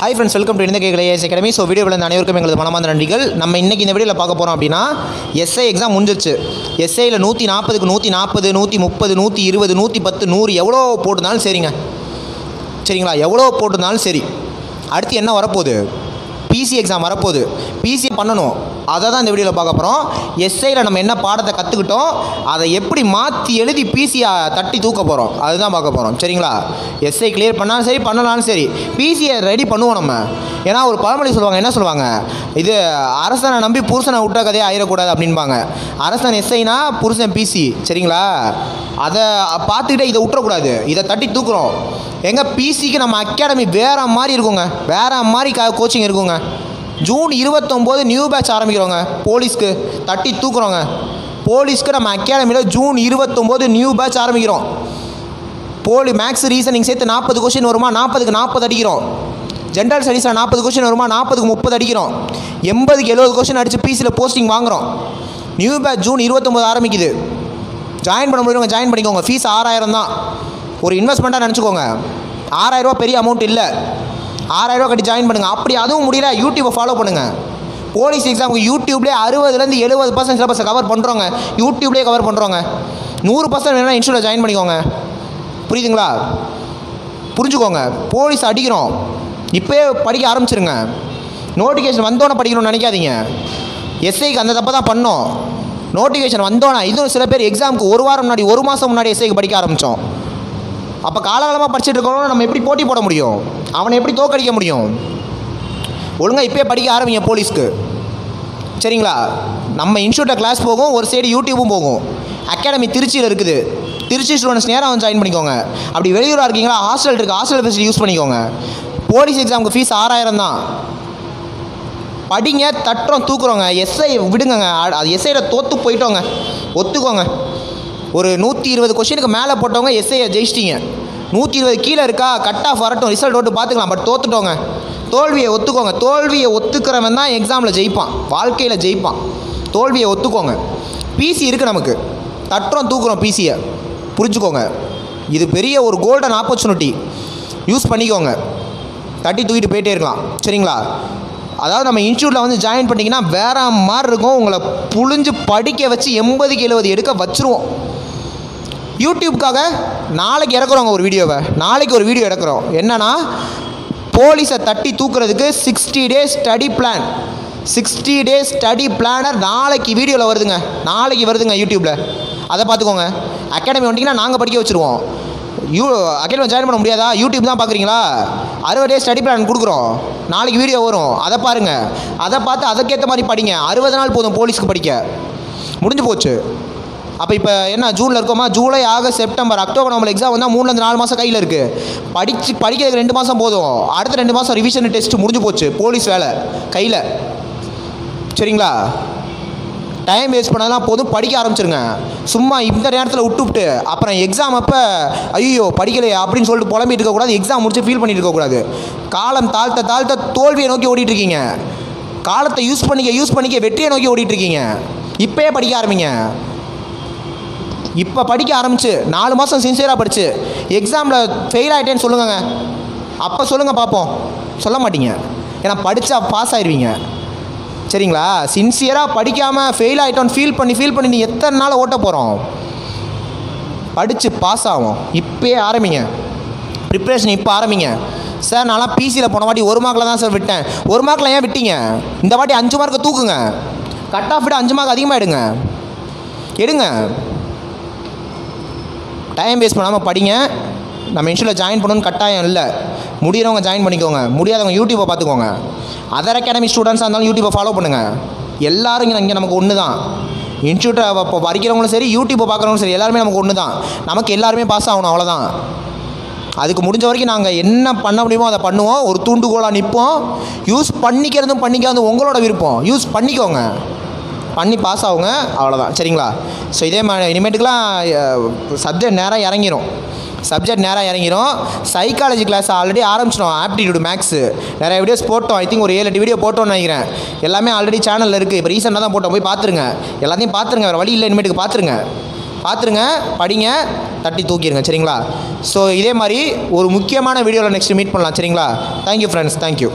Hi friends welcome to இந்த கேட்கல as academy so video விழுந்த அனைவருக்கும் எங்களது மனமார்ந்த நன்றிகள். நம்ம இன்னைக்கு இந்த வீடியோவில் பார்க்க போகிறோம் அப்படின்னா எஸ்ஐ எக்ஸாம் முடிஞ்சிருச்சு. எஸ்ஐயில் நூற்றி நாற்பதுக்கு நூற்றி நாற்பது நூற்றி முப்பது நூற்றி இருபது நூற்றி பத்து நூறு எவ்வளோ போட்டிருந்தாலும் சரிங்க. சரிங்களா? எவ்வளோ போட்டிருந்தாலும் சரி. அடுத்து என்ன வரப்போகுது? பிசி எக்ஸாம் வரப்போகுது. பிசி பண்ணணும். அதை தான் இந்த வீடியோவில் பார்க்க போகிறோம் எஸ்ஐயில் நம்ம என்ன பாடத்தை கற்றுக்கிட்டோம் அதை எப்படி மாற்றி எழுதி பிசியை தட்டி தூக்க போகிறோம் அதுதான் பார்க்க போகிறோம் சரிங்களா? எஸ்ஐ கிளியர் பண்ணாலும் சரி பண்ணலாலும் சரி பிசியை ரெடி பண்ணுவோம் நம்ம. ஏன்னா ஒரு பழமொழி சொல்லுவாங்க என்ன சொல்லுவாங்க? இது அரசனை நம்பி புருஷனை விட்ட கதையே ஆயிடக்கூடாது அப்படின்பாங்க. அரசன் எஸ்ஐனா புருஷன் பிசி சரிங்களா? அதை பார்த்துக்கிட்டே இதை விட்டுறக்கூடாது. இதை தட்டி தூக்குறோம். எங்கள் பிசிக்கு நம்ம அகாடமி வேறு மாதிரி இருக்குங்க. வேறு மாதிரி கோச்சிங் இருக்குங்க. ஜூன் இருபத்தொம்போது நியூ பேட்ச் ஆரம்பிக்கிறோங்க போலீஸ்க்கு தட்டி தூக்குறோங்க போலீஸ்க்கு நம்ம அகாடமியில் ஜூன் இருபத்தொம்போது நியூ பேட்ச் ஆரம்பிக்கிறோம். போலி மேக்ஸ் ரீசனிங் சேர்த்து நாற்பது கொஷின் வருமா? நாற்பதுக்கு நாற்பது அடிக்கிறோம். ஜென்ரல் ஸ்டடீஸில் நாற்பது கொஷின் வருமா? நாற்பதுக்கு முப்பது அடிக்கிறோம். எண்பதுக்கு எழுபது கொஷின் அடித்து பிசியில் போஸ்டிங் வாங்குறோம். நியூ பேட்ச் ஜூன் இருபத்தொம்போது ஆரம்பிக்குது. ஜாயின் பண்ண முடியுங்க ஜாயின் பண்ணிக்கோங்க. ஃபீஸ் ஆறாயிரம் தான். ஒரு இன்வெஸ்ட்மெண்ட்டாக நினச்சிக்கோங்க. ஆறாயிரரூபா பெரிய அமௌண்ட் இல்லை. ஆறாயிரரூவா கட்டி ஜாயின் பண்ணுங்கள் அப்படி அதுவும் முடியல யூடியூப்பை ஃபாலோ பண்ணுங்கள் போலீஸ் எக்ஸாமுக்கு யூடியூப்லேயே அறுபதுலேருந்து எழுபது பர்சன்ட் சிலபஸை கவர் பண்ணுறோங்க யூடியூப்லேயே கவர் பண்ணுறோங்க நூறு பர்சன்ட் வேணால் இன்ஸ்டியூட்டில் ஜாயின் பண்ணிக்கோங்க. புரியுதுங்களா? புரிஞ்சுக்கோங்க. போலீஸ் அடிக்கிறோம். இப்போயே படிக்க ஆரம்பிச்சிருங்க. நோட்டிஃபிகேஷன் வந்தோன்னே படிக்கணும்னு நினைக்காதீங்க. எஸ்ஐக்கு அந்த தப்பை தான் பண்ணோம். நோட்டிஃபிகேஷன் வந்தோன்னா இதுவும் சில பேர் எக்ஸாமுக்கு ஒரு வாரம் முன்னாடி ஒரு மாதம் முன்னாடி எஸ்ஐக்கு படிக்க ஆரம்பித்தோம் அப்போ காலகாலமாக படிச்சுட்டு இருக்கவங்க நம்ம எப்படி போட்டி போட முடியும்? அவனை எப்படி தோக்கடிக்க முடியும்? ஒழுங்காக இப்போயே படிக்க ஆரம்பிங்க போலீஸ்க்கு. சரிங்களா? நம்ம இன்ஸ்டியூட்டில் கிளாஸ் போகும் ஒரு சைடு யூடியூப்பும் போகும். அகாடமி திருச்சியில் இருக்குது. திருச்சி ஸ்டூடெண்ட்ஸ் நேராக வந்து ஜாயின் பண்ணிக்கோங்க. அப்படி வெளியூராக இருக்கீங்களா? ஹாஸ்டல் இருக்குது ஹாஸ்டல் ஃபெசிலிட்டி யூஸ் பண்ணிக்கோங்க. போலீஸ் எக்ஸாமுக்கு ஃபீஸ் ஆறாயிரம் தான். படிங்க தட்டுறோம் தூக்குறோங்க. எஸ்ஐ விடுங்க அது எஸ்ஐயில் தோற்று போயிட்டோங்க. ஒத்துக்கோங்க. ஒரு நூற்றி இருபது கொஷினுக்கு மேலே போட்டவங்க எஸ்ஐயை ஜெயிச்சிட்டிங்க. நூற்றி இருபது கீழே இருக்கா? கட் ஆஃப் வரட்டும் ரிசல்ட் ஓட்டு பார்த்துக்கலாம் பட் தோத்துட்டோங்க. தோல்வியை ஒத்துக்கோங்க. தோல்வியை ஒத்துக்கிறவன் தான் எக்ஸாமில் ஜெயிப்பான். வாழ்க்கையில் ஜெயிப்பான். தோல்வியை ஒத்துக்கோங்க. பிசி இருக்குது நமக்கு. தட்டுறோம் தூக்குறோம் பிசியை புரிஞ்சுக்கோங்க. இது பெரிய ஒரு கோல்டன் ஆப்பர்ச்சுனிட்டி யூஸ் பண்ணிக்கோங்க. தட்டி தூக்கிட்டு போயிட்டே இருக்கலாம். சரிங்களா? அதாவது நம்ம இன்ஸ்டியூட்டில் வந்து ஜாயின் பண்ணிங்கன்னா வேற மாதிரி இருக்கும். உங்களை புழிஞ்சு படிக்க வச்சு எண்பதுக்கு எழுபது எடுக்க வச்சுருவோம். யூடியூப்காக நாளைக்கு இறக்குறோங்க ஒரு வீடியோவை. நாளைக்கு ஒரு வீடியோ இறக்குறோம் என்னன்னா போலீஸை தட்டி தூக்குறதுக்கு sixty days study plan sixty days study planner நாளைக்கு வீடியோவில் வருதுங்க. நாளைக்கு வருதுங்க யூடியூப்பில் அதை பார்த்துக்கோங்க. அகாடமி வந்துட்டிங்கன்னா நாங்கள் படிக்க வச்சுருவோம். யூ அகாடமி ஜாயின் பண்ண முடியாதா? யூடியூப் தான் பார்க்குறீங்களா? அறுபது டேஸ் ஸ்டடி பிளான் கொடுக்குறோம். நாளைக்கு வீடியோ வரும். அதை பாருங்கள் அதை பார்த்து அதுக்கேற்ற மாதிரி படிங்க. அறுபது நாள் போதும் போலீஸ்க்கு படிக்க. முடிஞ்சு போச்சு. அப்போ இப்போ என்ன ஜூனில் இருக்கோமா? ஜூலை ஆகஸ்ட் செப்டம்பர் அக்டோபர் நம்மளுக்கு எக்ஸாம் வந்தால் மூணுலேருந்து நாலு மாதம் கையில் இருக்குது படிச்சு படிக்கிறதுக்கு ரெண்டு மாதம் போதும். அடுத்த ரெண்டு மாதம் ரிவிஷன் டெஸ்ட் முடிஞ்சு போச்சு. போலீஸ் வேலை. கையில். சரிங்களா? டைம் வேஸ்ட் பண்ணதெல்லாம் போதும். படிக்க ஆரம்பிச்சிருங்க. சும்மா இந்த நேரத்தில் விட்டுவிட்டு அப்புறம் எக்ஸாம் அப்போ ஐயோ படிக்கலையே அப்படின்னு சொல்லிட்டு புலம்பிட்டு இருக்கக்கூடாது எக்ஸாம் முடிச்சு ஃபீல் பண்ணிட்டு இருக்கக்கூடாது காலம் தாழ்த்த தாழ்த்த தோல்வியை நோக்கி ஓடிட்டு இருக்கீங்க. காலத்தை யூஸ் பண்ணிக்க யூஸ் பண்ணிக்க வெற்றியை நோக்கி ஓடிட்டு இருக்கீங்க. இப்போயே படிக்க ஆரம்பிங்க. இப்போ படிக்க ஆரம்பிச்சு நாலு மாதம் சின்சியராக படித்து எக்ஸாமில் ஃபெயில் ஆகிட்டேன்னு சொல்லுங்கங்க. அப்போ சொல்லுங்கள் பார்ப்போம் சொல்ல மாட்டீங்க. ஏன்னா படித்தா பாஸ் ஆயிடுவீங்க சரிங்களா? சின்சியராக படிக்காமல் ஃபெயில் ஆகிட்டோன்னு ஃபீல் பண்ணி ஃபீல் பண்ணி நீ எத்தனை நாள் ஓட்ட போகிறோம் படித்து பாஸ் ஆகும் இப்போயே ஆரம்பிங்க. ப்ரிப்ரேஷன் இப்போ ஆரம்பிங்க. சார் நான்லாம் பிசியில் போன வாட்டி ஒரு மார்க்கில் தான் சார் விட்டேன். ஒரு மார்க்கில் ஏன் விட்டீங்க? இந்த வாட்டி அஞ்சு மார்க்கை தூக்குங்க. கட் ஆஃப் விட அஞ்சு மார்க் அதிகமாக எடுங்க எடுங்க. டைம் வேஸ்ட் பண்ணாமல் படிங்க. நம்ம இன்ஸ்டியூட்டில் ஜாயின் பண்ணணும்னு கட்டாயம் இல்லை. முடிகிறவங்க ஜாயின் பண்ணிக்கோங்க. முடியாதவங்க யூடியூப்பை பார்த்துக்கோங்க. அதர் அகாடமி ஸ்டூடெண்ட்ஸாக இருந்தாலும் யூடியூப்பை ஃபாலோ பண்ணுங்கள் எல்லோரும் இங்கே இங்கே நமக்கு ஒன்று தான் இன்ஸ்டியூட்டை இப்போ படிக்கிறவங்களும் சரி யூடியூப்பை பார்க்குறவங்களும் சரி எல்லாருமே நமக்கு ஒன்று தான் நமக்கு எல்லாருமே பாஸ் ஆகணும் அவ்வளோதான் அதுக்கு முடிஞ்ச வரைக்கும் நாங்கள் என்ன பண்ண முடியுமோ அதை பண்ணுவோம். ஒரு தூண்டுகோலாக நிற்போம் யூஸ் பண்ணிக்கிறதும் பண்ணிக்காதும் உங்களோட விருப்பம். யூஸ் பண்ணிக்கோங்க. பண்ணி பாஸ் ஆகுங்க. அவ்வளோதான் சரிங்களா? ஸோ இதே மாதிரி இனிமேட்டுக்கெலாம் சப்ஜெக்ட் நேராக இறங்கிரும். சப்ஜெக்ட் நேராக இறங்கிரும். சைக்காலஜி கிளாஸ் ஆல்ரெடி ஆரம்பிச்சிடும். ஆப்டிடியூட் மேக்ஸு நிறைய வீடியோஸ் போட்டோம். ஐ திங்க் ஒரு ஏழு எட்டு வீடியோ போட்டோம்னு நினைக்கிறேன். எல்லாமே ஆல்ரெடி சேனலில் இருக்குது இப்போ ரீசெண்டாக தான் போட்டோம். போய் பார்த்துருங்க. எல்லாத்தையும் பார்த்துருங்க. வேறு வழி இல்லை. இனிமேட்டுக்கு பார்த்துருங்க. பார்த்துருங்க. படிங்க. தட்டி தூக்கிடுங்க சரிங்களா? ஸோ இதே மாதிரி ஒரு முக்கியமான வீடியோவில் நெக்ஸ்ட் மீட் பண்ணலாம். சரிங்களா? Thank you friends thank you